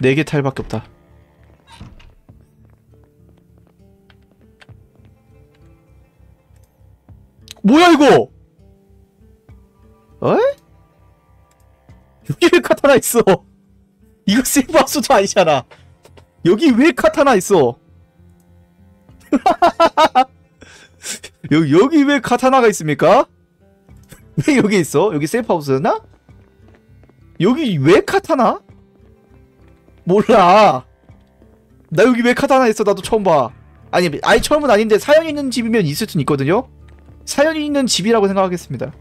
네 개 타일밖에 없다. 뭐야 이거? 어? 여기 왜 카타나 있어? 이거 세이브하우스도 아니잖아. 여기 왜 카타나 있어? 여기, 여기 왜 카타나가 있습니까? 왜 여기 있어? 여기 세이프하우스였나? 여기 왜 카타나? 몰라. 나 여기 왜 카타나 있어? 나도 처음 봐. 아니, 아니 처음은 아닌데 사연 있는 집이면 있을 수는 있거든요. 사연이 있는 집이라고 생각하겠습니다.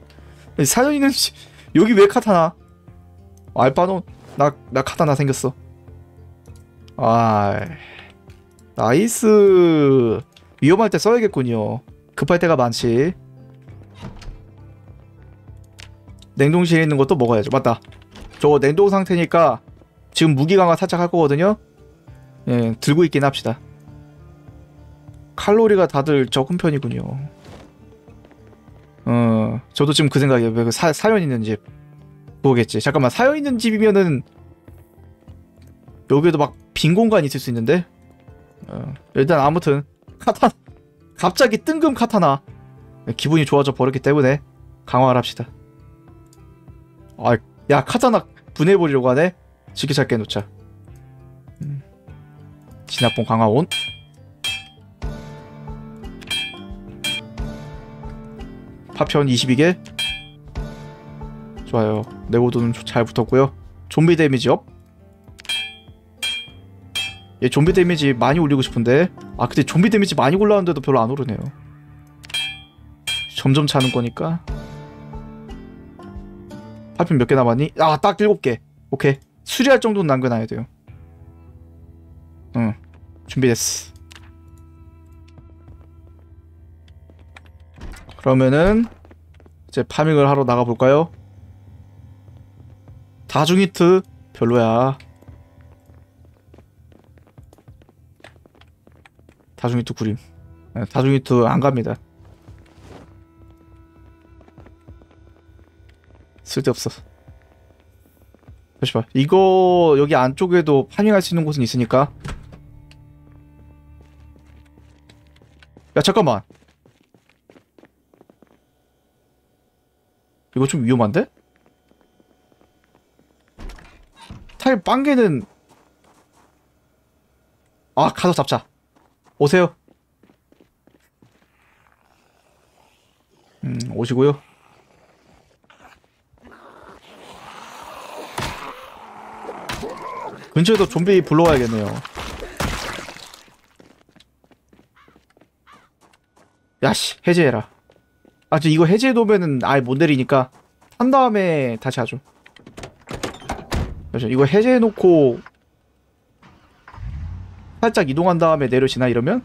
사연 있는 집 여기 왜 카타나? 알바노 나 나 카타나 생겼어. 아, 나이스. 위험할 때 써야겠군요. 급할 때가 많지. 냉동실에 있는 것도 먹어야죠. 맞다. 저 냉동 상태니까 지금 무기 강화 살짝 할 거거든요. 예, 들고 있긴 합시다. 칼로리가 다들 적은 편이군요. 어, 저도 지금 그 생각이에요. 왜 그 사, 사연 있는 집. 뭐겠지. 잠깐만, 사연 있는 집이면은 여기에도 막 빈 공간이 있을 수 있는데. 어, 일단 아무튼 카타 갑자기 뜬금 카타나 기분이 좋아져 버렸기 때문에 강화를 합시다. 아, 야 카타나 분해해버리려고 하네. 쉽게 잡게 놓자. 음. 진압봉 강화 온. 파편 22개. 좋아요. 내구도는 잘 붙었고요. 좀비 데미지 up. 얘 좀비 데미지 많이 올리고 싶은데 아 근데 좀비 데미지 많이 올라오는데도 별로 안 오르네요. 점점 차는 거니까. 파편 몇 개 남았니? 아 딱 7개. 오케이. 수리할 정도는 남겨놔야 돼요. 응. 준비됐어. 그러면은 이제 farming을 하러 나가 볼까요? 다중 히트 별로야. 다중 히트 구림. 네, 다중 히트 안 갑니다. 쓸데없어. 잠시만. 이거 여기 안쪽에도 파밍할 수 있는 곳은 있으니까. 야 잠깐만. 이거 좀 위험한데? 타일 빵개는 아 가서 잡자 오세요 음 오시고요 근처에도 좀비 불러와야겠네요 야씨 해제해라 아, 저 이거 해제해놓으면은 아예 못 내리니까 한 다음에 다시 하죠. 그렇죠. 이거 해제해놓고 살짝 이동한 다음에 내려지나 이러면?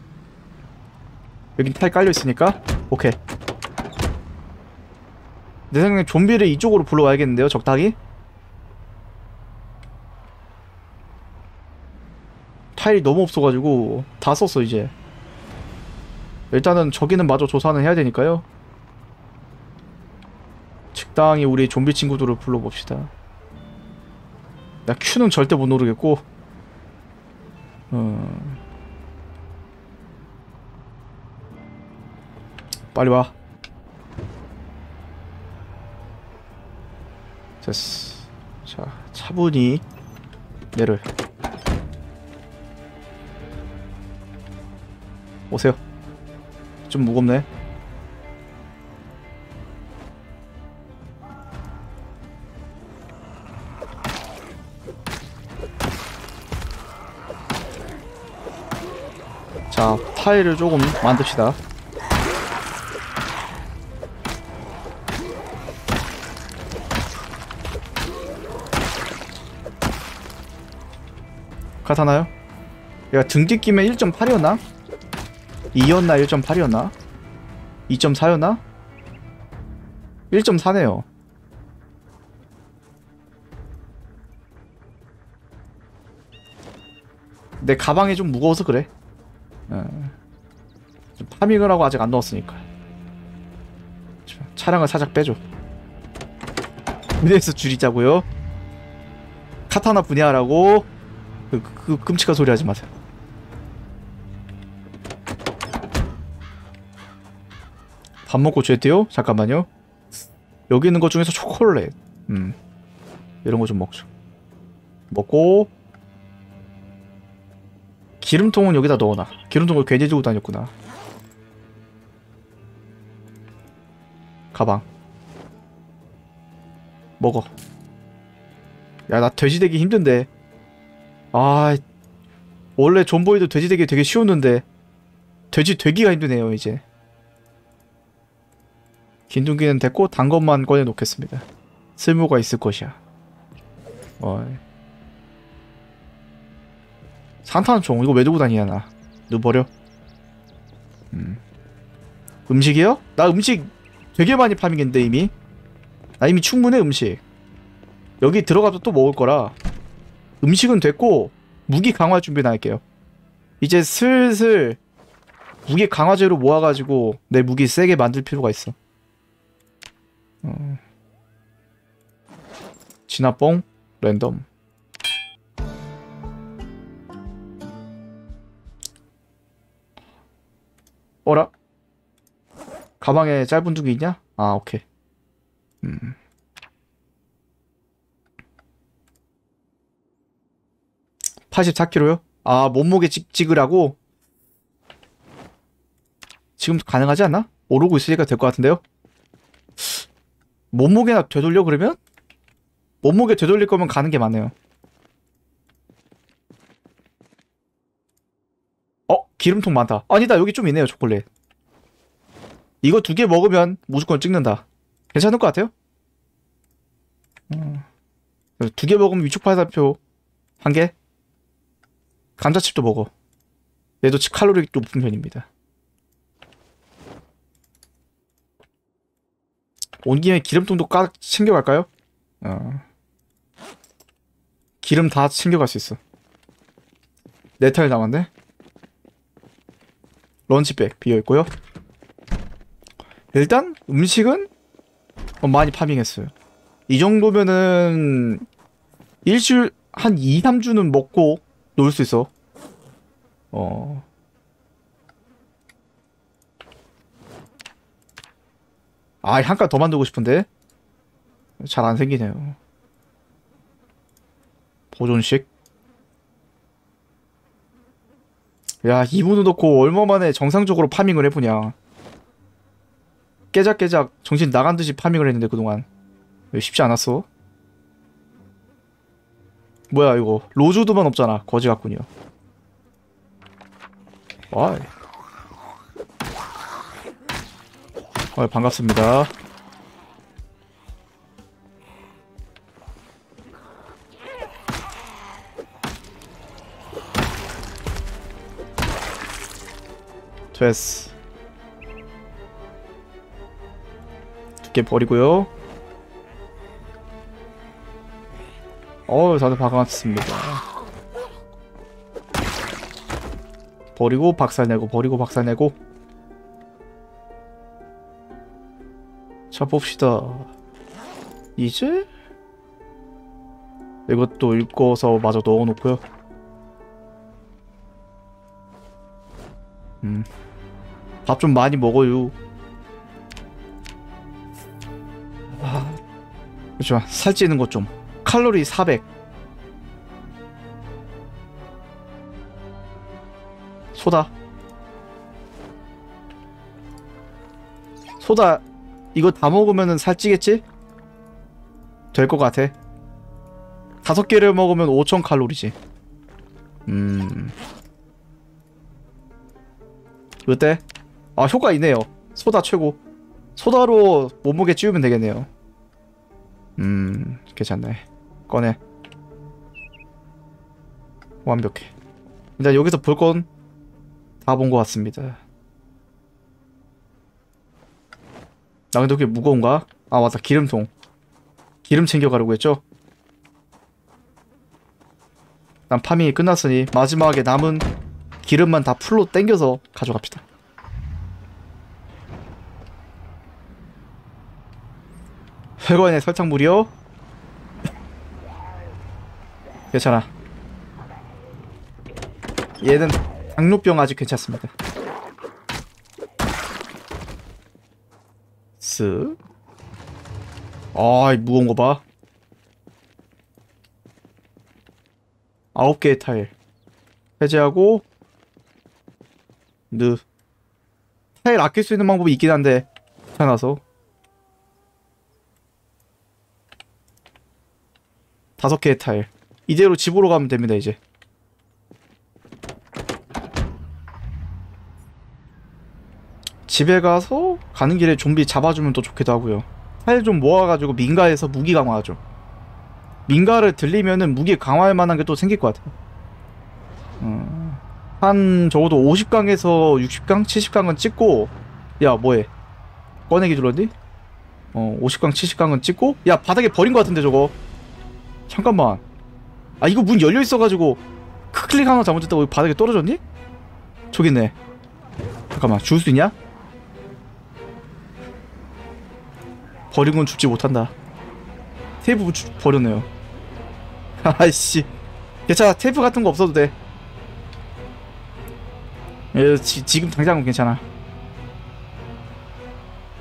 여긴 탈 깔려있으니까 오케이 내 생각에 좀비를 이쪽으로 불러와야겠는데요 적당히? 타일이 너무 없어가지고 다 썼어 이제. 일단은 저기는 마저 조사는 해야 되니까요. 적당히 우리 좀비 친구들을 불러봅시다. 나 Q는 절대 못 누르겠고. 어... 빨리 와. 됐어. 자 차분히 내려 오세요 좀 무겁네 자, 타일을 조금 만듭시다. 가타나요? 얘가 등뒤 끼면 1.8이었나? 2였나 1.8이었나? 2.4였나? 1.4네요. 내 가방이 좀 무거워서 그래. 어. 파밍을 하고 아직 안 넣었으니까 차량을 살짝 빼줘 분해해서 줄이자고요 카타나 분해하라고 그, 그, 그 끔찍한 소리 하지 마세요. 밥 먹고 죄대요? 잠깐만요. 여기 있는 것 중에서 초콜릿. 음. 이런 거 좀 먹죠. 먹고 기름통은 여기다 넣어놔. 기름통을 괜히 들고 다녔구나. 가방. 먹어. 야, 나 돼지 되기 힘든데. 아, 원래 존보이도 돼지 되기 되게 쉬웠는데 돼지 되기가 힘드네요, 이제. 긴둥기는 됐고 단 것만 꺼내 놓겠습니다. 쓸모가 있을 것이야. 어. 산탄총 이거 왜 두고 다니냐 나. 누 버려. 음. 음식이요? 나 음식 되게 많이 파밍했는데 이미. 나 이미 충분해 음식. 여기 들어가서 또 먹을 거라. 음식은 됐고 무기 강화 준비나 할게요. 이제 슬슬 무기 강화제로 모아가지고 내 무기 세게 만들 필요가 있어. 어. 진화뽕 랜덤 어라? 가방에 짧은 두기 있냐? 아 오케이 음. (84kg요) 아 몸무게 찍, 찍으라고? 지금 가능하지 않나? 오르고 있으니까 될 것 같은데요? 몸무게나 되돌려 그러면? 몸무게 되돌릴 거면 가는 게 맞네요. 어? 기름통 많다. 아니다 여기 좀 있네요 초콜릿. 이거 두 개 먹으면 무조건 찍는다. 괜찮을 것 같아요? 음. 두개 먹으면 위축 파사표 한 개? 감자칩도 먹어. 얘도 칼로리 높은 편입니다. 온 김에 기름통도 까 챙겨갈까요? 어. 기름 다 챙겨갈 수 있어. 네탈 남았네. 런치백 비어 있고요. 일단 음식은 어, 많이 파밍했어요. 이 정도면은 일주일 한 2, 3주는 먹고 놀 수 있어. 어. 아, 한 칸 더 만들고 싶은데. 잘 안 생기네요. 보존식. 야, 이분을 놓고 얼마 만에 정상적으로 파밍을 해보냐. 깨작깨작 정신 나간 듯이 파밍을 했는데 그동안. 쉽지 않았어. 뭐야 이거 로즈우드만 없잖아 거지 같군요 와이 어, 반갑습니다. 됐어. 두개 버리고요. 어 다들 박았습니다. 버리고 박살내고 버리고 박살내고 자 봅시다. 이제? 이것도 읽어서 마저 넣어놓고요. 음밥 좀 많이 먹어요. 아 잠시만 살찌는 것 좀. 칼로리 400 소다. 소다 이거 다 먹으면 살찌겠지? 될 것 같아. 다섯 개를 먹으면 5000 칼로리지. 음. 어때? 아 효과 있네요. 소다 최고. 소다로 몸무게 찌우면 되겠네요. 음 괜찮네. 꺼내. 완벽해. 일단 여기서 볼 건 다 본 것 같습니다 나 근데 그게 무거운가? 아 맞다 기름통 기름 챙겨가려고 했죠? 난 파밍이 끝났으니 마지막에 남은 기름만 다 풀로 땡겨서 가져갑시다 회관에 설탕물이요? 괜찮아. 얘는 당뇨병 아직 괜찮습니다. 쓱. 아, 이 무거운 거 봐. 아홉 개의 타일. 해제하고, 느. 타일 아낄 수 있는 방법이 있긴 한데, 귀찮아서. 다섯 개의 타일. 이대로 집으로 가면 됩니다, 이제. 집에 가서 가는 길에 좀비 잡아주면 또 좋기도 하고요. 타일 좀 모아가지고 민가에서 무기 강화하죠. 민가를 들리면은 무기 강화할 만한 게 또 생길 것 같아요. 음, 한 적어도 50강에서 60강, 70강은 찍고 야 뭐해? 꺼내기 눌렀니? 어 50강, 70강은 찍고 야 바닥에 버린 것 같은데 저거 잠깐만 아 이거 문 열려 있어가지고 클릭 하나 잘못했다고 바닥에 떨어졌니? 저기 있네 잠깐만 줄 수 있냐? 버린 건 줍지 못한다. 테이프 주, 버렸네요. 아이씨. 괜찮아 테이프 같은 거 없어도 돼. 예, 지, 지금 당장은 괜찮아.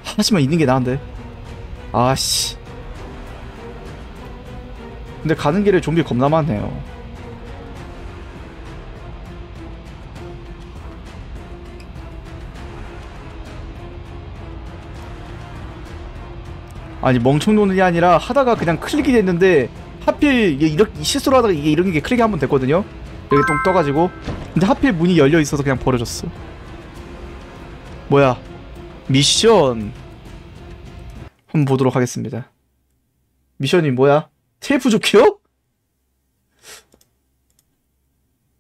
하나씩만 있는 게 나은데. 아씨. 근데 가는 길에 좀비 겁나 많네요 아니 멍청 노는게 아니라 하다가 그냥 클릭이 됐는데 하필 이렇게 실수로 하다가 이게 이런 게 클릭이 한 번 됐거든요. 여기 똥 떠가지고. 근데 하필 문이 열려 있어서 그냥 버려졌어. 뭐야? 미션! 한번 보도록 하겠습니다. 미션이 뭐야? 테이프 좋기요?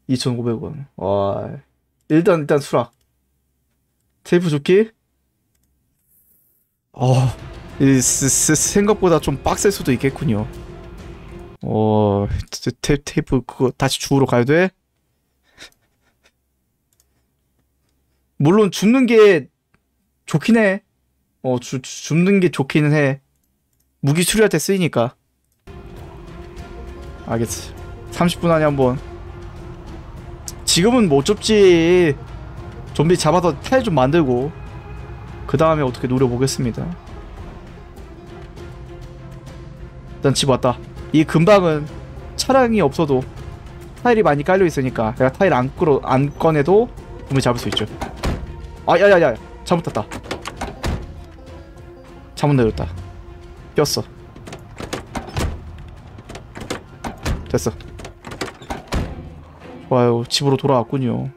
2,500원. 와 일단 일단 수락. 테이프 좋기? 어 생각보다 좀 빡셀 수도 있겠군요. 어, 테, 테이프 그거 다시 주우러 가야 돼? 물론 줍는 게 좋긴 해. 어, 주, 줍는 게 좋기는 해. 무기 수리할 때 쓰이니까. 알겠어. 30분 안에 한번. 지금은 못 줍지. 좀비 잡아서 탈 좀 만들고. 그 다음에 어떻게 노려보겠습니다. 일단 집 왔다. 이 근방은 차량이 없어도 타일이 많이 깔려 있으니까 내가 타일 안 끌어 안 꺼내도 분명 잡을 수 있죠. 아 야야야 잘못 탔다. 잘못 내렸다. 꼈어. 됐어. 좋아요. 집으로 돌아왔군요.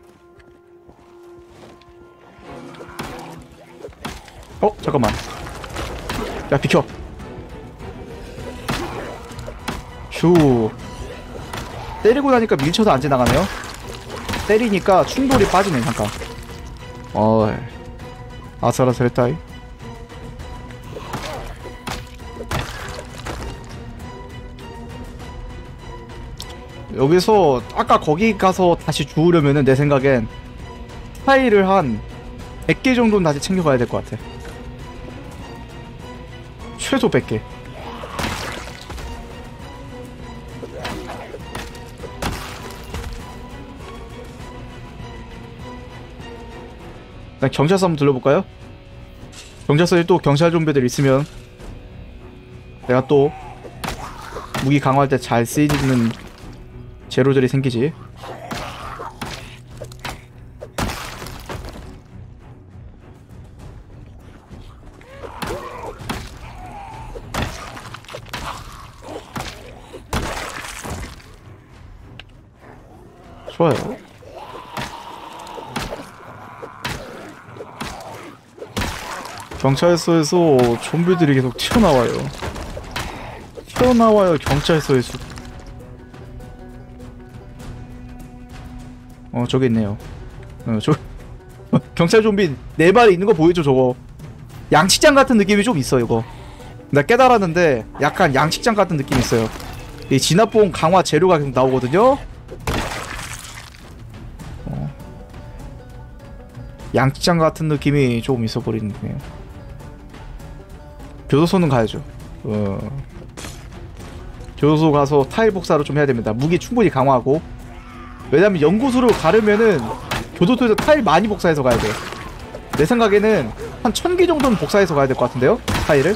어 잠깐만. 야 비켜 휴 때리고 나니까 밀쳐서 안 지나가네요. 때리니까 충돌이 빠지네 잠깐. 어이. 아슬아슬했다이. 여기서 아까 거기 가서 다시 주우려면은 내 생각엔 타일을 한 100개 정도는 다시 챙겨가야 될 것 같아. 최소 100개 일단 경찰서 한번 들려볼까요? 경찰서에 또 경찰 좀비들 있으면 내가 또 무기 강화할 때 잘 쓰이는 재료들이 생기지 경찰서에서 좀비들이 계속 튀어나와요. 튀어나와요 경찰서에서. 어 저기 있네요. 어저 경찰 좀비 네 발에 있는 거 보이죠 저거. 양식장 같은 느낌이 좀 있어 이거. 나 깨달았는데 약간 양식장 같은 느낌이 있어요. 이 진압봉 강화 재료가 계속 나오거든요. 어. 양식장 같은 느낌이 조금 있어 버리는데요. 교도소는 가야죠. 어. 교도소 가서 타일 복사를 좀 해야 됩니다. 무기 충분히 강화하고 왜냐면 연구소로 가려면은 교도소에서 타일 많이 복사해서 가야 돼. 내 생각에는 한 천 개 정도는 복사해서 가야 될 것 같은데요? 타일을?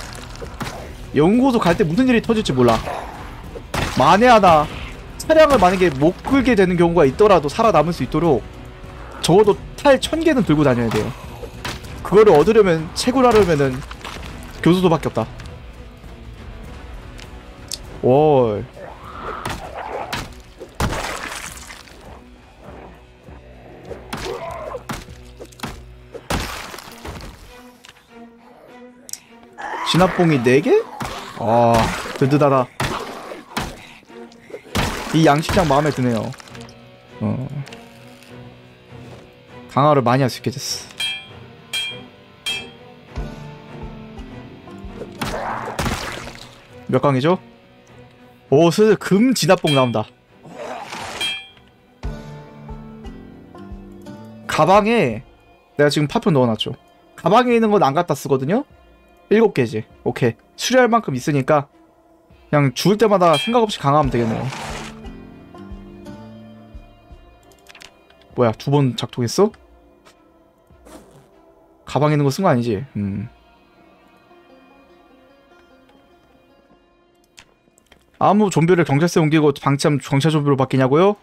연구소 갈 때 무슨 일이 터질지 몰라. 만에 하나 차량을 만약에 못 끌게 되는 경우가 있더라도 살아남을 수 있도록 적어도 타일 천 개는 들고 다녀야 돼요. 그거를 얻으려면 채굴하려면은 교도소밖에 없다. 월. 진압봉이 4개? 아, 든든하다. 이 양식장 마음에 드네요. 어. 강화를 많이 할 수 있게 됐어. 몇 강이죠? 오, 슬슬 금 진압봉 나온다. 가방에 내가 지금 파편 넣어놨죠. 가방에 있는 건 안 갖다 쓰거든요? 일곱 개지. 오케이. 수리할 만큼 있으니까 그냥 죽을 때마다 생각 없이 강화하면 되겠네요. 뭐야, 두 번 작동했어? 가방에 있는 거 쓴 거 아니지? 음. 아무 좀비를 경찰서에 옮기고 방참 경찰 좀비로 바뀌냐고요?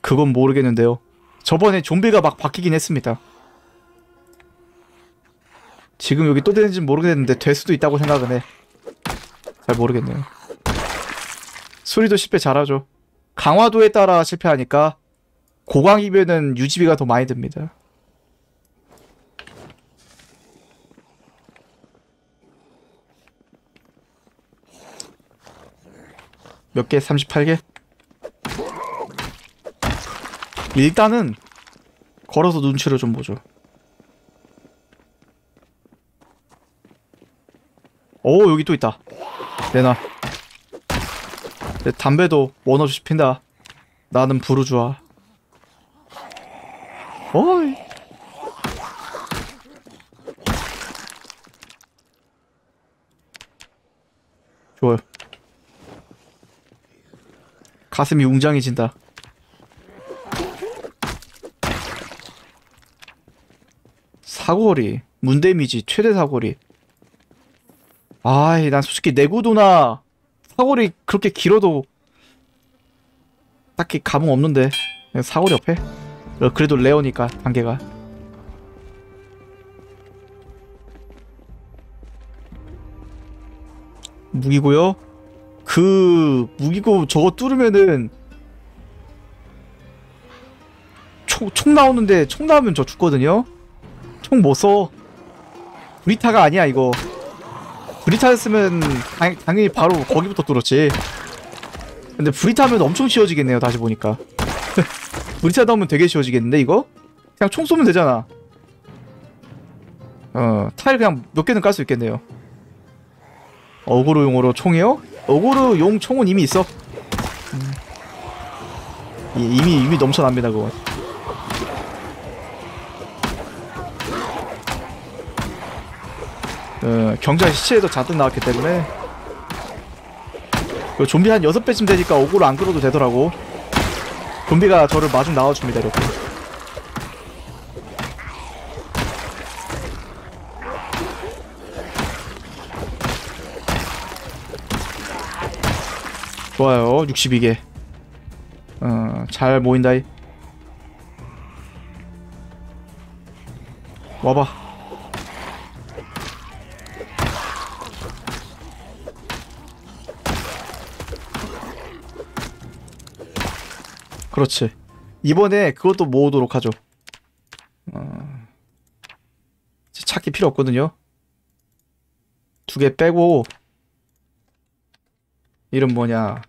그건 모르겠는데요. 저번에 좀비가 막 바뀌긴 했습니다. 지금 여기 또 되는지 모르겠는데 될 수도 있다고 생각은 해. 잘 모르겠네요. 수리도 실패 잘하죠. 강화도에 따라 실패하니까 고강이면은 유지비가 더 많이 듭니다. 몇 개? 38개? 일단은 걸어서 눈치를 좀 보죠. 오 여기 또 있다. 내놔. 내 담배도 원 없이 핀다. 나는 부르주아. 어이. 좋아요. 가슴이 웅장해진다. 사거리, 문데미지, 최대 사거리. 아이, 난 솔직히 내구도나 사거리 그렇게 길어도 딱히 감흥 없는데 그냥 사거리 옆에 어, 그래도 레어니까 단계가 무기고요 그 무기고 저거 뚫으면은 총, 총 나오는데 총 나오면 저 죽거든요? 총 못 써. 브리타가 아니야 이거. 브리타였으면 당, 당연히 바로 거기부터 뚫었지. 근데 브리타 하면 엄청 쉬워지겠네요 다시 보니까. 브리타 넣으면 되게 쉬워지겠는데 이거? 그냥 총 쏘면 되잖아. 어 타일 그냥 몇 개는 깔 수 있겠네요. 어그로용으로 총이요? 어그로용 총은 이미 있어. 음. 이- 이미 이미 넘쳐납니다 그거. 어, 경찰 시체에도 잔뜩 나왔기 때문에. 그 좀비 한 6배쯤 되니까 어그로 안 끌어도 되더라고. 좀비가 저를 마중 나와줍니다 이렇게 좋아요 62개 어, 잘 모인다이 와봐 그렇지. 이번에 그것도 모으도록 하죠. 어... 찾기 필요 없거든요. 두 개 빼고 이름 뭐냐?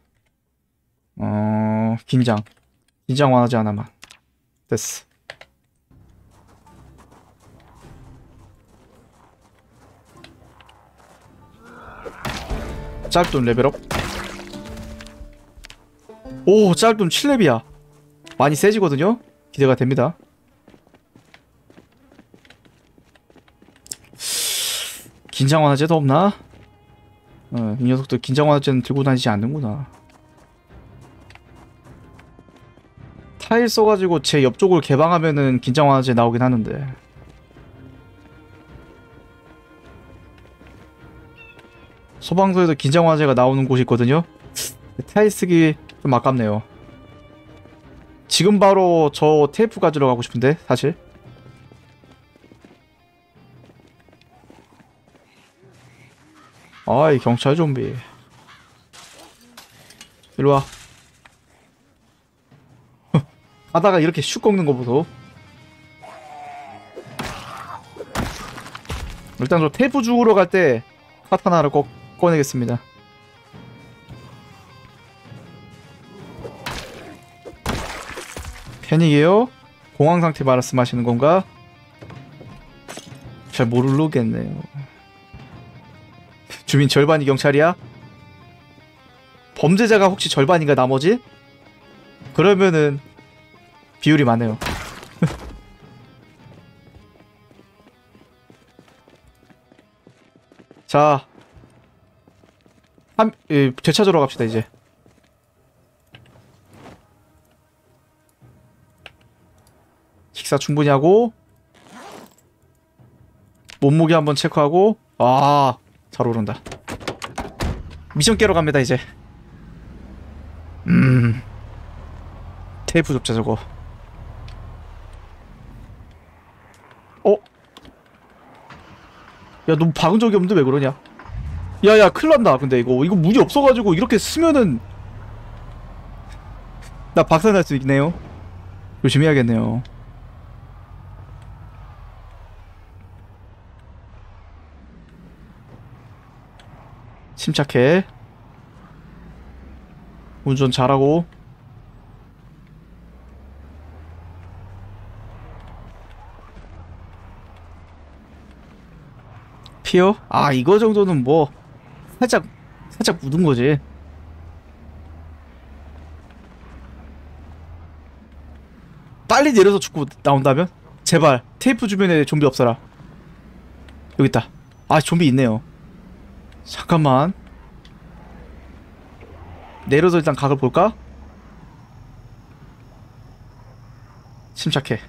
어 긴장. 긴장 완화제 하나만. 됐어. 짧돈 레벨업. 오, 짧돈 7렙이야. 많이 세지거든요? 기대가 됩니다. 긴장 완화제도 없나? 어, 이 녀석들 긴장 완화제는 들고 다니지 않는구나. 타일 써가지고 제 옆쪽을 개방하면은 긴장 완화제 나오긴 하는데 소방서에도 긴장 완화제가 나오는 곳이 있거든요. 타일 쓰기 좀 아깝네요. 지금 바로 저 테이프 가지러 가고 싶은데 사실. 아이 경찰 좀비. 일로 와. 가다가 이렇게 슉 꺾는 거 보소. 일단 저 테이프 주우러 갈 때 카타나를 꼭 꺼내겠습니다. 패닉이에요? 공황 상태 말씀하시는 건가? 잘 모르겠네요. 주민 절반이 경찰이야? 범죄자가 혹시 절반인가 나머지? 그러면은 비율이 많네요. 자, 한, 예, 되찾으러 갑시다 이제. 식사 충분히 하고 몸무게 한번 체크하고 아, 잘 오른다. 미션 깨러 갑니다 이제. 음, 테이프 접자 저거. 야, 너 박은 적이 없는데 왜 그러냐? 야, 야, 큰일 난다. 근데 이거, 이거 문이 없어가지고 이렇게 쓰면은. 나 박살날 수 있네요. 조심해야겠네요. 침착해. 운전 잘하고. 피어? 아 이거 정도는 뭐 살짝 살짝 묻은 거지. 빨리 내려서 죽고 나온다면? 제발 테이프 주변에 좀비 없어라. 여기 있다. 아 좀비 있네요. 잠깐만. 내려서 일단 각을 볼까? 침착해.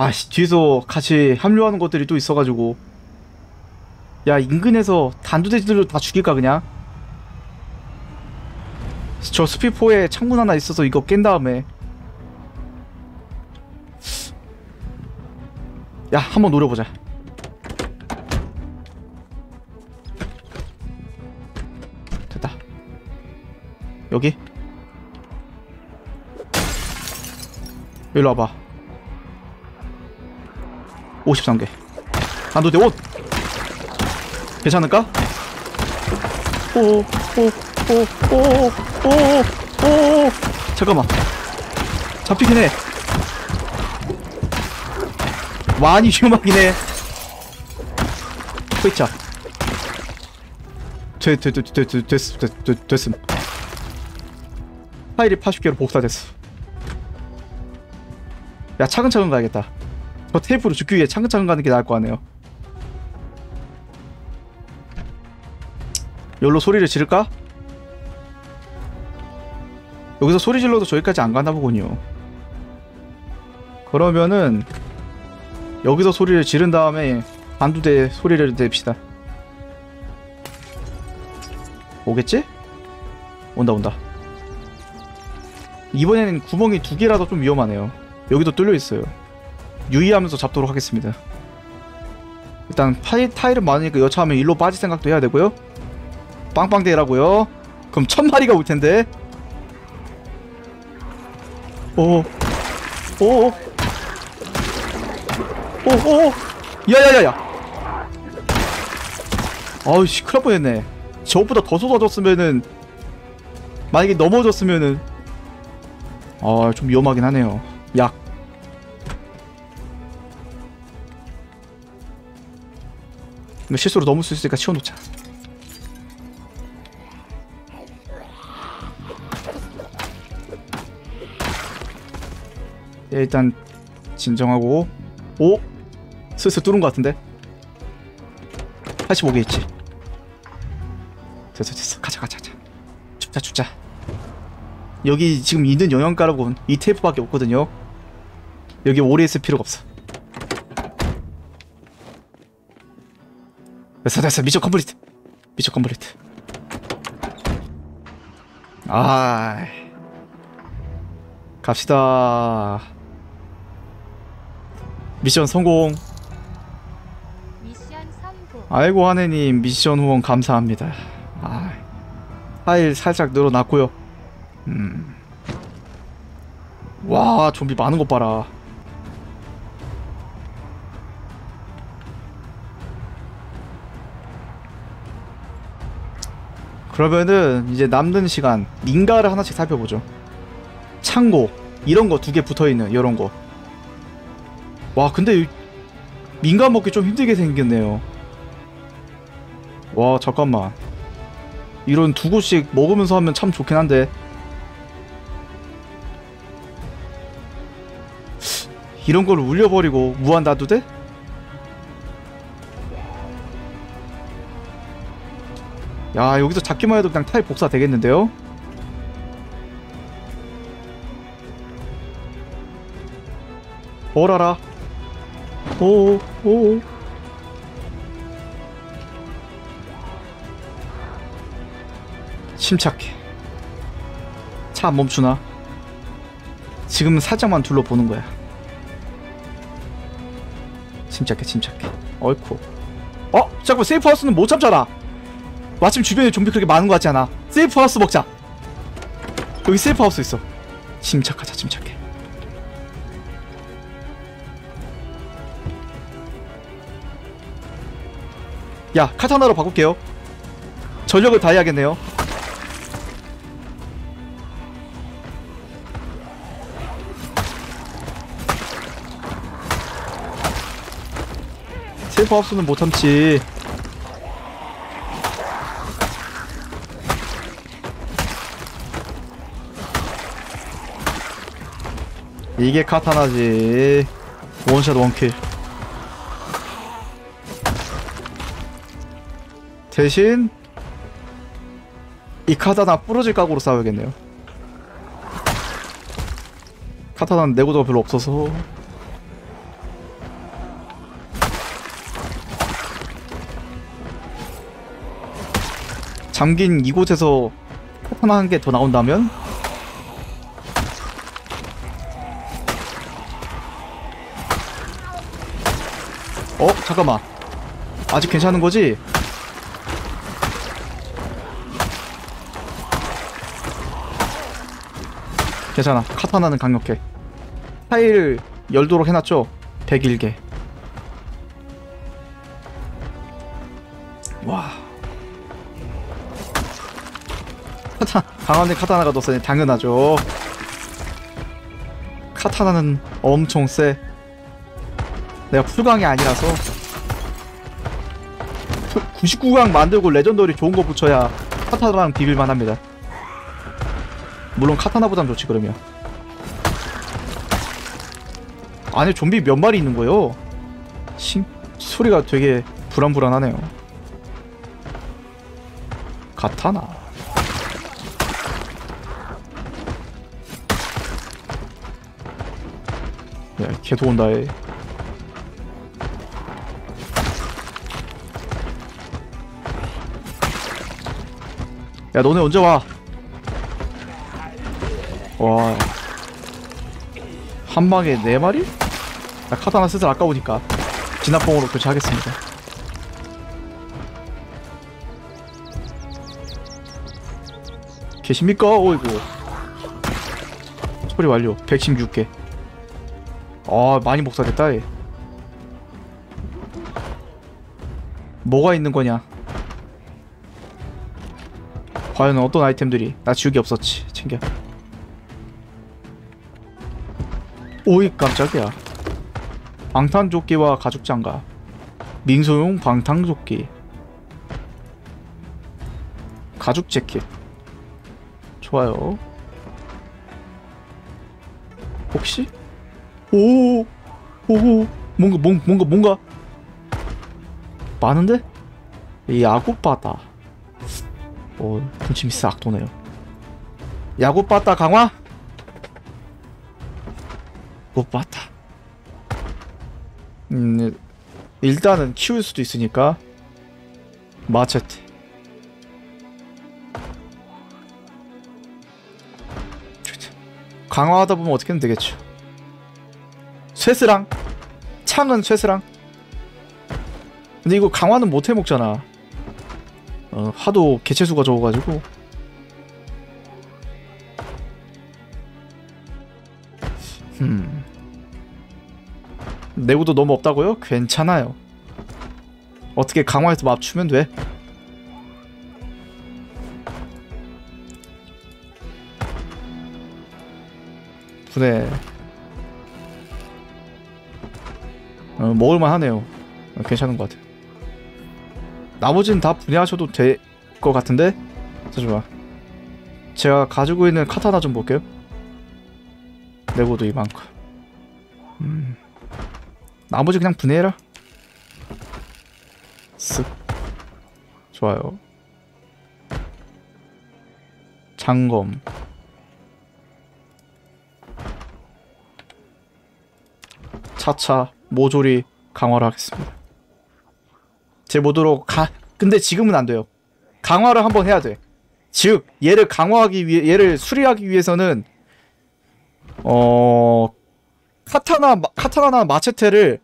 아씨 뒤에서 같이 합류하는 것들이 또 있어가지고. 야 인근에서 단두대들로 다 죽일까 그냥? 저 스피포에 창문 하나 있어서 이거 깬 다음에. 야 한번 노려보자. 됐다. 여기? 일로 와봐 53개. 안도대 옷! 괜찮을까? 오오오오오오오 잠깐만. 잡히긴 해. 많이 위험하긴 해. 호이차 됐됐됐됐됐됐됐됐됐됐됐 파일이 80개로 복사됐어. 야 차근차근 가야겠다. 저 테이프로 죽기 위해 차근차근 가는 게 나을 거 아네요. 여기로 소리를 지를까? 여기서 소리 질러도 저기까지 안 가나 보군요. 그러면은 여기서 소리를 지른 다음에 반두대 소리를 냅시다. 오겠지? 온다 온다. 이번에는 구멍이 두 개라도 좀 위험하네요. 여기도 뚫려 있어요. 유의하면서 잡도록 하겠습니다. 일단 파이, 타일은 많으니까 여차하면 일로 빠질 생각도 해야 되고요. 빵빵대라고요. 그럼 천 마리가 올 텐데. 오, 오, 오, 오, 야야야야. 아우 씨, 큰일 날 뻔했네. 저것보다 더 쏟아졌으면은 만약에 넘어졌으면은 아, 좀 위험하긴 하네요. 약. 이거 실수로 넘을 수 있으니까 치워놓자. 예, 일단 진정하고. 오! 슬슬 뚫은 것 같은데? 85개 있지? 됐어 됐어. 가자 가자 가자. 죽자 죽자. 여기 지금 있는 영양가라곤 이 테이프밖에 없거든요. 여기 오래 있을 필요가 없어 됐어 됐어. mission complete. mission complete. 아 갑시다. 미션 성공. 미션 성공. 아이고 하느님. 미션 후원 감사합니다. 아 파일 살짝 늘어났고요. 음와 좀비 많은 것 봐라 그러면은 이제 남는 시간 민가를 하나씩 살펴보죠. 창고 이런 거 두 개 붙어있는 이런 거와 근데 이- 민가 먹기 좀 힘들게 생겼네요. 와 잠깐만. 이런 두 곳씩 먹으면서 하면 참 좋긴 한데. 이런 걸 울려버리고 무한 놔도 돼? 야 여기서 잡기만 해도 그냥 타입 복사 되겠는데요? 어라라 오오. 오 침착해. 차 안 멈추나? 지금 살짝만 둘러보는 거야. 침착해 침착해. 어이쿠. 어? 잠깐만 세이프하우스는 못 참잖아 마침 주변에 좀비 그렇게 많은 거 같지 않아? 세이프하우스 먹자. 여기 세이프하우스 있어. 침착하자 침착해. 야 카타나로 바꿀게요. 전력을 다해야겠네요. 세이프하우스는 못 참지 이게 카타나지. 원샷 원킬. 대신 이 카타나 부러질 각오로 싸워야겠네요. 카타나는 내구도가 별로 없어서. 잠긴 이곳에서 카타나 한 개 더 나온다면 잠깐만. 아직 괜찮은 거지? 괜찮아. 카타나는 강력해. 파일 열도록 해놨죠? 101개 와. 카타 강한데 카타나가 더 세네 당연하죠. 카타나는 엄청 세 내가 풀강이 아니라서 99강 만들고 레전더리 좋은 거 붙여야 카타나랑 비빌만 합니다. 물론 카타나보단 좋지 그러면. 안에 좀비 몇 마리 있는 거요? 신... 소리가 되게 불안불안하네요. 카타나. 야 걔도 온다 해 야 너네 언제 와? 와. 한 방에 네 마리? 나 카타나 슬슬 아까우니까 진압봉으로 교체하겠습니다. 계십니까? 어이구. 처리 완료. 116개. 아, 많이 복사됐다, 얘. 뭐가 있는 거냐? 과연 어떤 아이템들이 나 지우개 없었지? 챙겨. 오이 깜짝이야. 방탄조끼와 가죽장갑. 민소용 방탄조끼. 가죽 재킷. 좋아요. 혹시? 오 오호 뭔가 뭔, 뭔가 뭔가? 많은데? 이 야구바다 어 군침이 싹 도네요. 야구바다 강화? 야구바다 음 일단은 키울 수도 있으니까. 좋죠. 강화하다 보면 어떻게든 되겠죠. 쇠스랑? 창은 쇠스랑? 근데 이거 강화는 못 해먹잖아 어, 하도 개체수가 적어가지고. 음 내구도 너무 없다고요? 괜찮아요. 어떻게 강화해서 맞추면 돼? 분해. 어, 먹을만 하네요. 어, 괜찮은 것 같아요 나머지는 다 분해하셔도 될 것 같은데? 잠시만. 제가 가지고 있는 카타나 좀 볼게요. 내고도 이만큼. 음. 나머지 그냥 분해해라. 쓱. 좋아요. 장검. 차차 모조리 강화를 하겠습니다 제 모드로 가 근데 지금은 안 돼요 강화를 한번 해야 돼. 즉 얘를 강화하기 위해 얘를 수리하기 위해서는 어 카타나 마- 카타나나 마체테를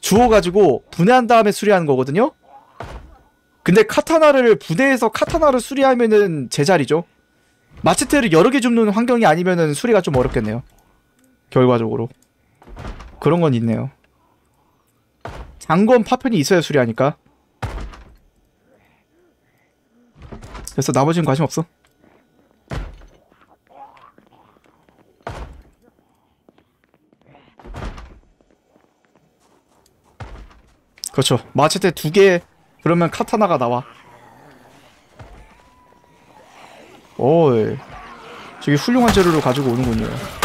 주워 가지고 분해한 다음에 수리하는 거거든요. 근데 카타나를 분해해서 카타나를 수리하면은 제자리죠. 마체테를 여러 개 줍는 환경이 아니면은 수리가 좀 어렵겠네요. 결과적으로 그런 건 있네요. 장검 파편이 있어야 수리하니까. 그래서 나머지는 관심 없어. 그렇죠. 마체테 두 개, 그러면 카타나가 나와. 오이. 저기 훌륭한 재료를 가지고 오는군요.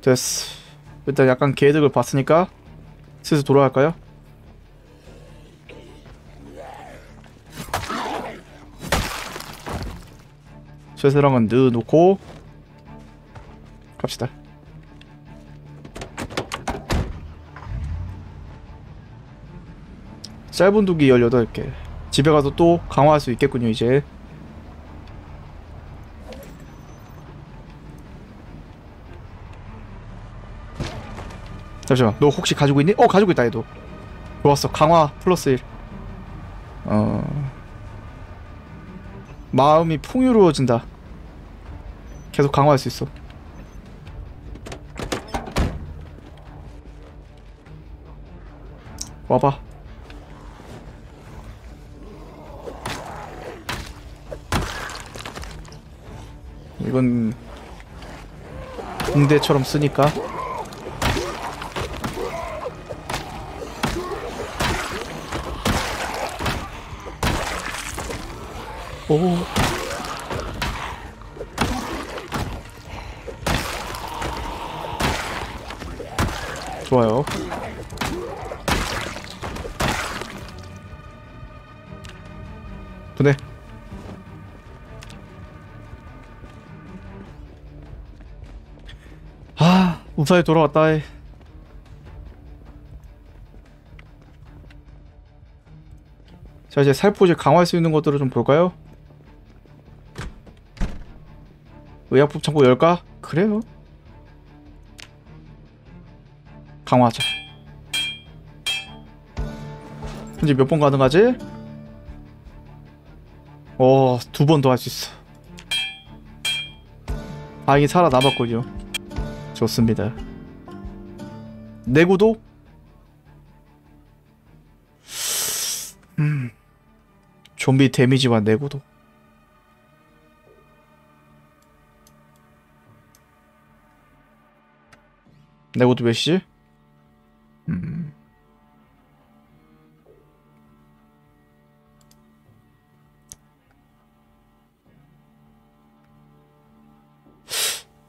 됐어. 일단 약간 계획을 봤으니까 슬슬 돌아갈까요? 쇠사랑은 넣어놓고 갑시다. 짧은 두기 18개. 집에 가서 또 강화할 수 있겠군요, 이제. 잠시만, 너 혹시 가지고 있니? 어, 가지고 있다, 얘도. 좋았어, 강화 플러스 1. 어. 마음이 풍요로워진다. 계속 강화할 수 있어. 와봐. 이건 붕대처럼 쓰니까 오 좋아요 분해 아 무사히 돌아왔다 이. 자 이제 살포시 강화할 수 있는 것들을 좀 볼까요? 의약품 창고 열까? 그래요 강화하자 현재 몇 번 가능하지? 어, 두 번 더 할 수 있어. 다행히 살아남았군요. 좋습니다. 내구도? 음. 좀비 데미지와 내구도. 내구도 몇이지? 음.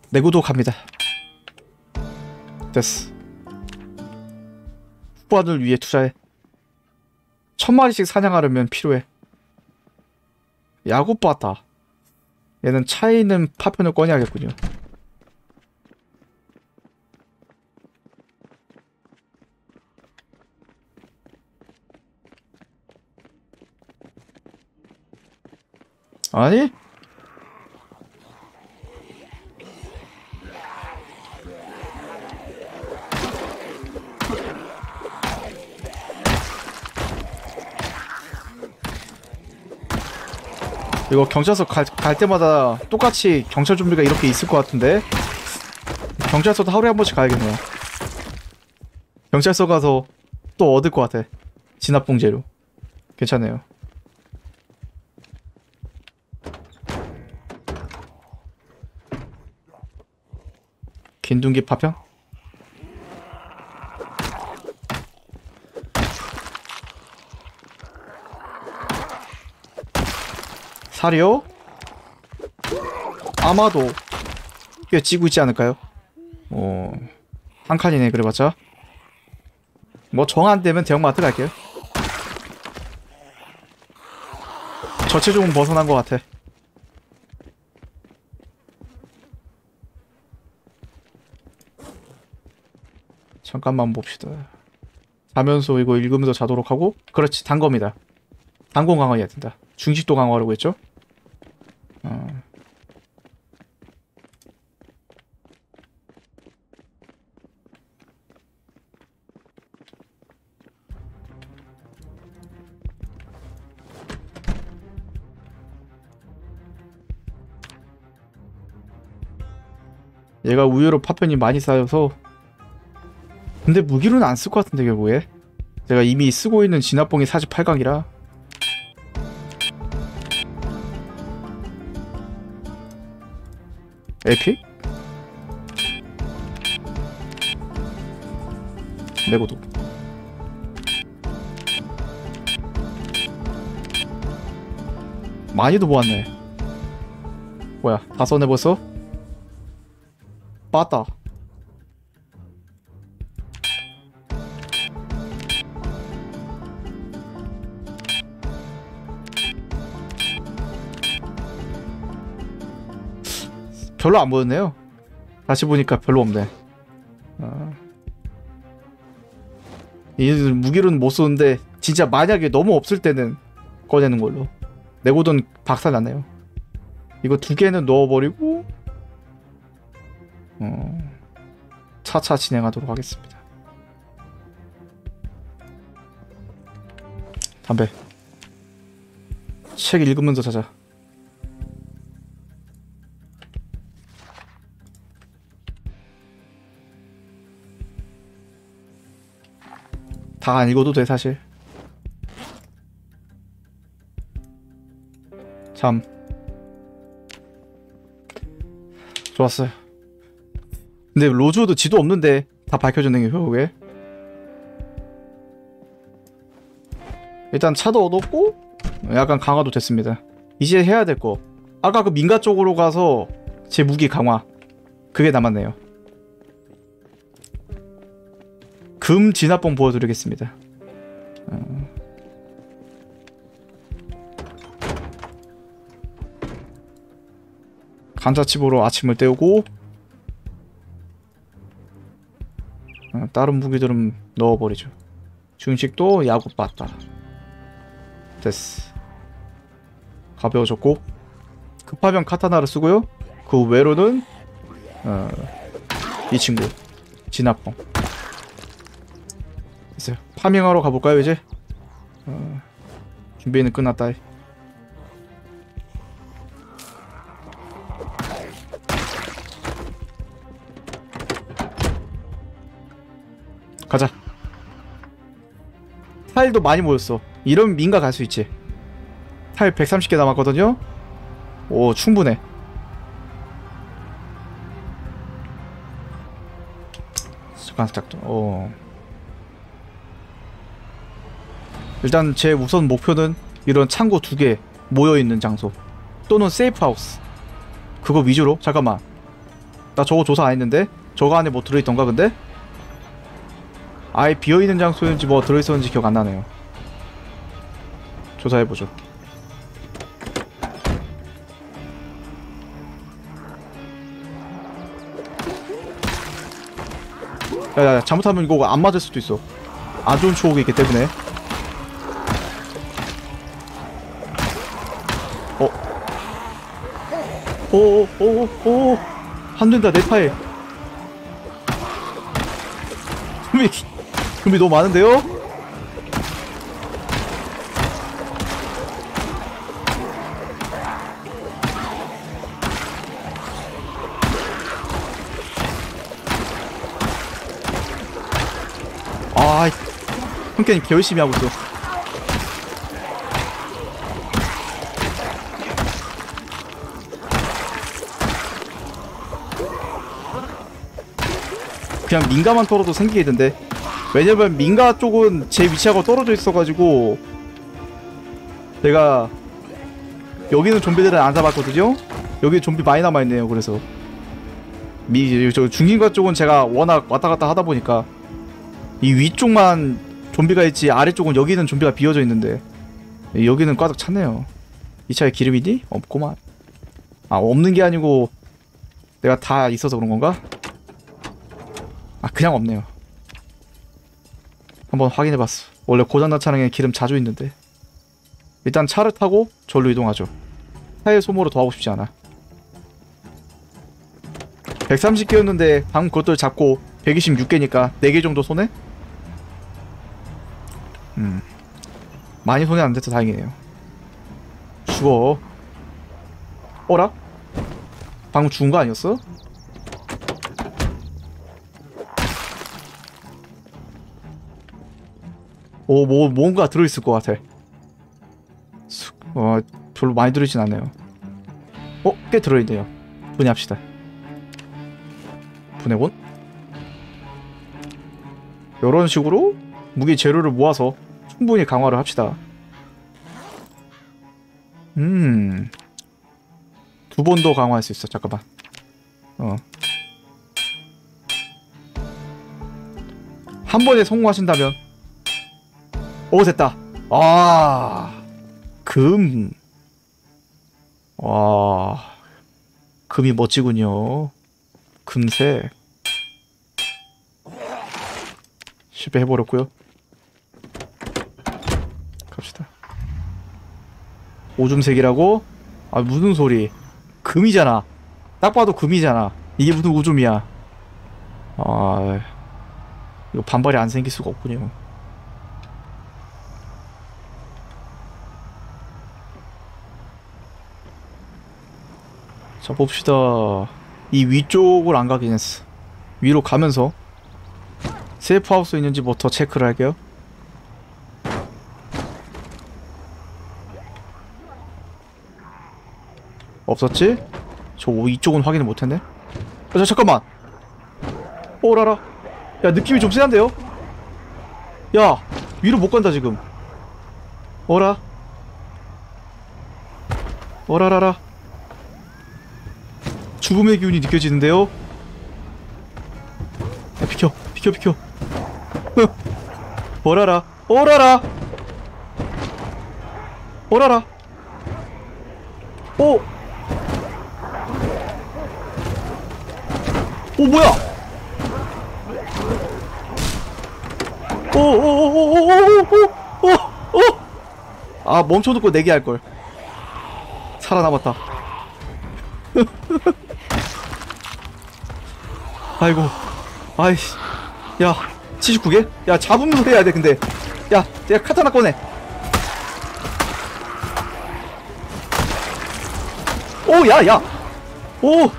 내구도 갑니다. 됐어. 후반을 위해 투자해. 천 마리씩 사냥하려면 필요해. 야구 빠다. 얘는 차에 있는 파편을 꺼내야겠군요. 아니? 이거 경찰서 갈, 갈 때마다 똑같이 경찰 준비가 이렇게 있을 것 같은데? 경찰서도 하루에 한 번씩 가야겠네요. 경찰서 가서 또 얻을 것 같아. 진압봉제로. 괜찮네요 긴둥기 파편? 살이요? 아마도 꽤 찌고 있지 않을까요? 어... 한 칸이네 그래봤자 뭐 정 안 되면 대형마트 갈게요 저체중은 벗어난 것 같아 잠깐만 봅시다. 자면서 이거 읽으면서 자도록 하고. 그렇지 단검이다. 단검 강화해야 된다. 중식도 강화하려고 했죠? 어. 얘가 우유로 파편이 많이 쌓여서 근데 무기로는 안 쓸 것 같은데 결국에. 제가 이미 쓰고 있는 진압봉이 48강이라. 에픽? 내고도. 많이도 모았네. 뭐야 다 써내 벌써? 빠따 별로 안 보였네요. 다시 보니까 별로 없네. 아. 얘들 무기로는 못 쏘는데 진짜 만약에 너무 없을 때는 꺼내는 걸로. 내고돈 박살났네요. 이거 두 개는 넣어버리고 어, 차차 진행하도록 하겠습니다. 담배. 책 읽으면서 자자. 다 안 읽어도 돼 사실. 참. 좋았어요. 근데 로즈우드 지도 없는데 다 밝혀졌는 게 결국에. 일단 차도 얻었고 약간 강화도 됐습니다. 이제 해야 될 거. 아까 그 민가 쪽으로 가서 제 무기 강화. 그게 남았네요. 금 진압봉 보여드리겠습니다. 어. 감자칩으로 아침을 때우고 어, 다른 무기들은 넣어버리죠. 중식도 야구 빠따. 됐어. 가벼워졌고 급하면 카타나를 쓰고요. 그 외로는 어, 이 친구 진압봉. 됐어요. farming하러 가볼까요 이제? 어, 준비는 끝났다. 가자. 타일도 많이 모였어. 이런 민가 갈 수 있지. 타일 130개 남았거든요. 오 충분해. 습관 작동. 오. 일단 제 우선 목표는 이런 창고 두 개 모여 있는 장소 또는 세이프 하우스. 그거 위주로? 잠깐만. 나 저거 조사 안 했는데? 저거 안에 뭐 들어있던가 근데? 아예 비어있는 장소인지 뭐 들어있었는지 기억 안 나네요. 조사해보죠. 야야야 잘못하면 이거 안 맞을 수도 있어. 안 좋은 추억이 있기 때문에 오오오 오 안 된다 내 파일 금이 금이 너무 많은데요? 아, 형께님 개 열심히 하고 있어. 그냥 민가만 떨어도 생기게 된대. 왜냐면 민가 쪽은 제 위치하고 떨어져 있어가지고 내가 여기는 좀비들은 안 잡았거든요. 여기 좀비 많이 남아있네요. 그래서 미 저 중gin가 쪽은 제가 워낙 왔다 갔다 하다 보니까 이 위쪽만 좀비가 있지 아래쪽은 여기는 좀비가 비어져 있는데 여기는 꽉 찼네요. 이 차에 기름이니? 없구만. 아 없는 게 아니고 내가 다 있어서 그런 건가? 아 그냥 없네요. 한번 확인해봤어. 원래 고장난 차량에 기름 자주 있는데 일단 차를 타고 절로 이동하죠. 차의 소모를 더 하고 싶지 않아. 130개였는데 방금 그것들 잡고 126개니까 4개 정도 손해? 음 많이 손해 안 돼서 다행이네요. 죽어. 어라? 방금 죽은 거 아니었어? 오, 뭐, 뭔가 들어있을 것 같아. 수- 어, 별로 많이 들어있진 않네요. 어, 꽤 들어있네요. 분해합시다. 분해본? 이런 식으로 무기 재료를 모아서 충분히 강화를 합시다. 음. 두 번 더 강화할 수 있어. 잠깐만. 어. 한 번에 성공하신다면 오 됐다. 아. 금. 와. 금이 멋지군요. 금색. 실패해버렸고요. 갑시다. 오줌색이라고? 아 무슨 소리? 금이잖아. 딱 봐도 금이잖아. 이게 무슨 오줌이야? 아 이거 반발이 안 생길 수가 없군요. 자 봅시다. 이 위쪽을 안 가긴 했어. 위로 가면서 세이프 하우스 있는지 뭐더 체크를 할게요. 없었지? 저 이쪽은 확인을 못했네. 야, 자, 잠깐만. 오라라. 야 느낌이 좀 세한데요? 야 위로 못 간다 지금. 어라. 어라라라. 죽음의 기운이 느껴지는데요? 야 비켜 비켜 비켜. 어라라. 어라라. 어라라. 오. 오 뭐야? 오오오오오오오오오아 멈춰놓고 내기 할 걸. 살아남았다. 아이고, 아이씨, 야 79개? 야 잡으면서 해야 돼 근데. 야, 내가 카타나 꺼내. 오, 야, 야, 오.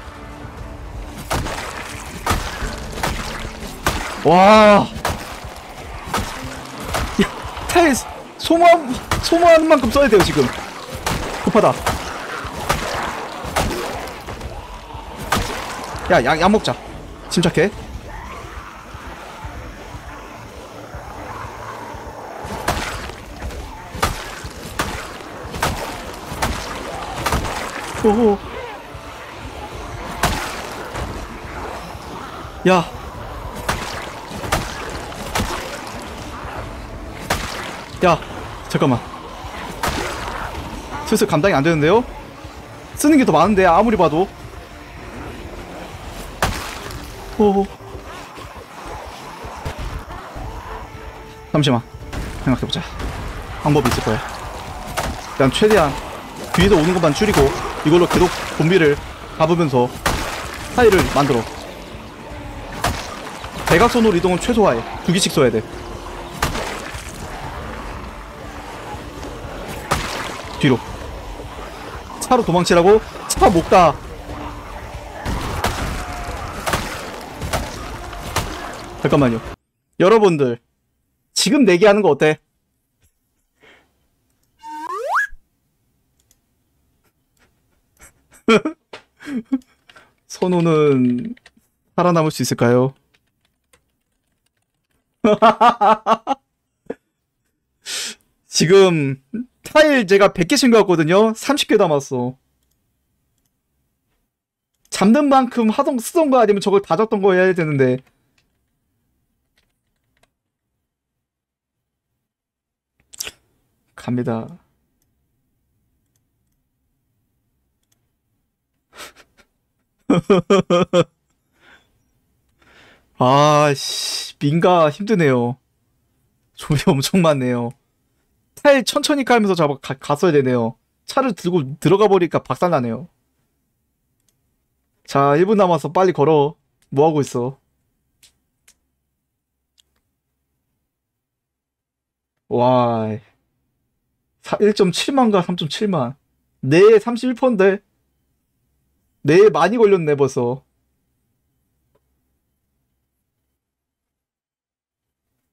와. 야, 타일 소모한 소모하는 만큼 써야 돼요 지금. 급하다. 야, 약, 약 먹자. 침착해. 오호. 야. 야, 잠깐만. 슬슬 감당이 안 되는데요? 쓰는 게 더 많은데 아무리 봐도. 오. 잠시만. 생각해보자. 방법이 있을 거야. 일단 최대한 뒤에서 오는 것만 줄이고 이걸로 계속 좀비를 잡으면서 사이를 만들어. 대각선으로 이동은 최소화해. 두 개씩 써야 돼. 뒤로. 차로 도망치라고? 차 못 가. 잠깐만요. 여러분들, 지금 내기하는 거 어때? 선호는 살아남을 수 있을까요? 지금 타일 제가 100개 챙겨왔거든요. 30개 남았어. 잡는 만큼 하던 쓰던 거 아니면 저걸 다 줬던 거 해야 되는데. 갑니다. 아 씨 민가 힘드네요. 조이 엄청 많네요. 타일 천천히 깔면서 잡아 가, 갔어야 되네요. 차를 들고 들어가 버리니까 박살나네요. 자 1분 남았어 빨리 걸어. 뭐 하고 있어? 와 1.7만가 3.7만. 네 31%인데. 네 많이 걸렸네 벌써.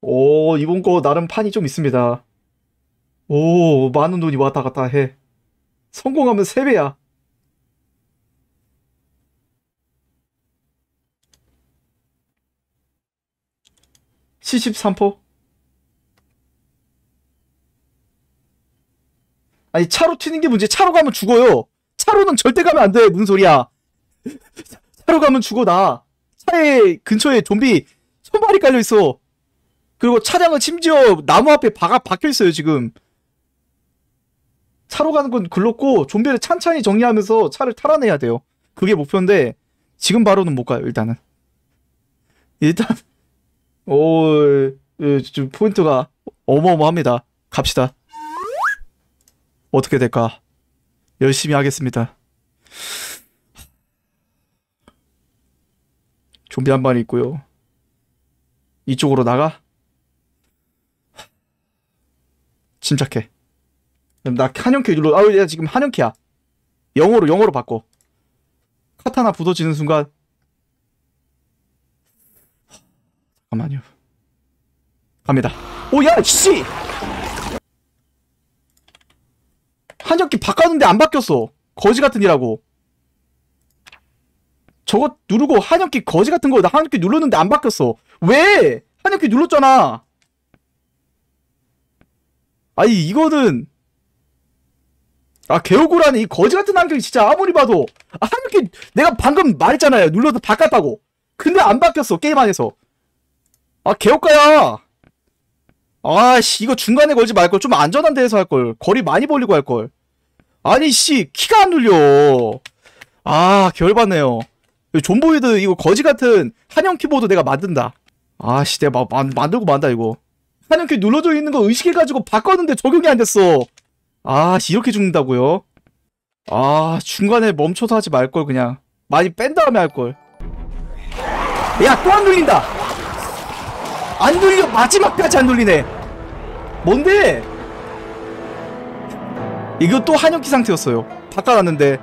오 이번 거 나름 판이 좀 있습니다. 오 많은 돈이 왔다 갔다 해. 성공하면 3배야. 73%? 아니 차로 튀는 게 문제 차로 가면 죽어요 차로는 절대 가면 안 돼. 무슨 소리야. 차로 가면 죽어, 나. 차에 근처에 좀비 천 마리 깔려 있어. 그리고 차량은 심지어 나무 앞에 박아, 박혀 있어요, 지금. 차로 가는 건 글렀고, 좀비를 찬찬히 정리하면서 차를 탈환해야 돼요. 그게 목표인데, 지금 바로는 못 가요, 일단은. 일단, 오, 좀 포인트가 어마어마합니다. 갑시다. 어떻게 될까? 열심히 하겠습니다. 좀비 한 마리 있고요. 이쪽으로 나가? 침착해. 나 한영키 눌러. 아우, 야, 지금 한영키야. 영어로, 영어로 바꿔. 카타나 부서지는 순간. 잠깐만요. 갑니다. 오, 야, 씨! 한적기 바꿨는데 안 바뀌었어. 거지 같은 이라고. 저거 누르고 한역기 거지 같은 거 나 한역기 눌렀는데 안 바뀌었어. 왜? 한역기 눌렀잖아. 아니 이거는 아 개오구라는 이 거지 같은 안경이 진짜 아무리 봐도 아, 한역기 내가 방금 말했잖아요. 눌러도 바꿨다고. 근데 안 바뀌었어 게임 안에서. 아 개오가야. 아씨 이거 중간에 걸지 말걸 좀 안전한 데에서 할걸 거리 많이 벌리고 할걸 아니 씨 키가 안 눌려. 아 결받네요. 존보이드 이거 거지 같은 한영 키보드 내가 만든다. 아씨 내가 마, 만, 만들고 만다 이거. 한영 키 눌러져 있는 거 의식해가지고 바꿨는데 적용이 안 됐어. 아씨 이렇게 죽는다고요? 아 중간에 멈춰서 하지 말걸 그냥. 많이 뺀 다음에 할걸. 야 또 안 눌린다. 안 눌려. 마지막까지 안 눌리네. 뭔데 이거 또 한영키 상태였어요. 바꿔놨는데.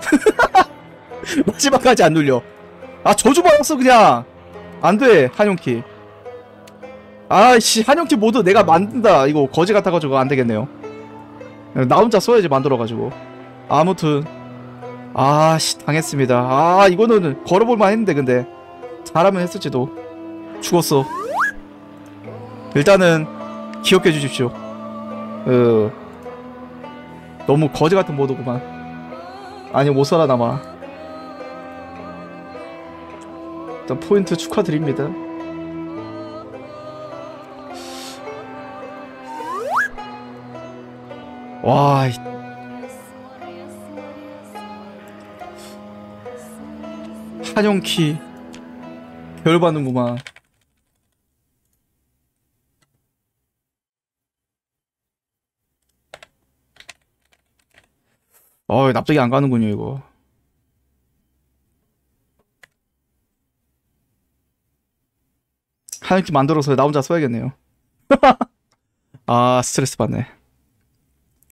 마지막까지 안 눌려. 아 저주받았어 그냥. 안돼 한영키. 아씨 한영키 모드 내가 만든다. 이거 거지 같아가지고 안되겠네요. 나 혼자 써야지 만들어가지고. 아무튼. 아씨 당했습니다. 아 이거는 걸어볼만 했는데 근데. 잘하면 했을지도. 죽었어. 일단은 기억해 주십시오 어, 너무 거지 같은 모드구만. 아니 못 살아남아. 일단 포인트 축하드립니다. 와, 이- 한용키 열받는구만. 어, 납작이 안 가는군요, 이거. 한용키 만들어서 나 혼자 써야겠네요. 아, 스트레스 받네.